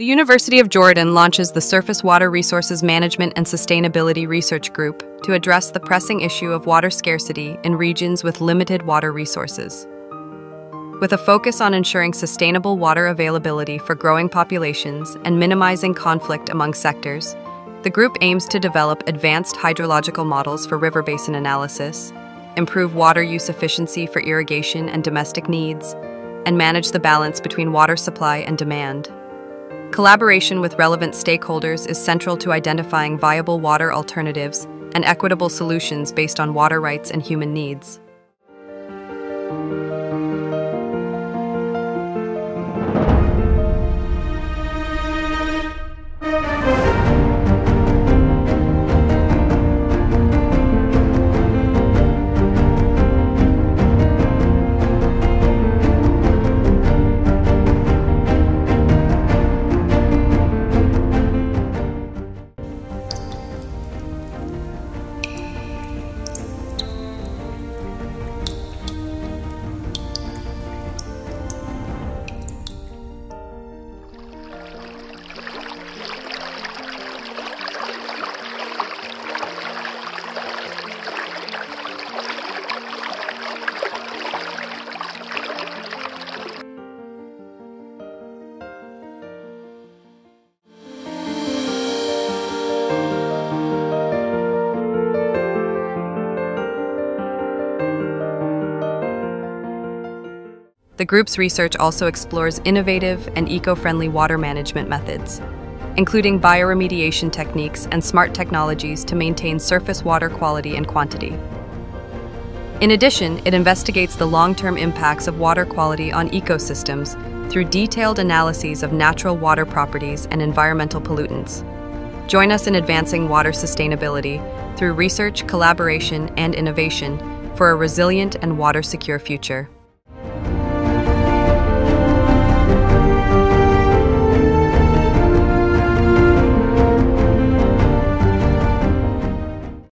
The University of Jordan launches the Surface Water Resources Management and Sustainability Research Group to address the pressing issue of water scarcity in regions with limited water resources. With a focus on ensuring sustainable water availability for growing populations and minimizing conflict among sectors, the group aims to develop advanced hydrological models for river basin analysis, improve water use efficiency for irrigation and domestic needs, and manage the balance between water supply and demand. Collaboration with relevant stakeholders is central to identifying viable water alternatives and equitable solutions based on water rights and human needs. The group's research also explores innovative and eco-friendly water management methods, including bioremediation techniques and smart technologies to maintain surface water quality and quantity. In addition, it investigates the long-term impacts of water quality on ecosystems through detailed analyses of natural water properties and environmental pollutants. Join us in advancing water sustainability through research, collaboration, and innovation for a resilient and water-secure future.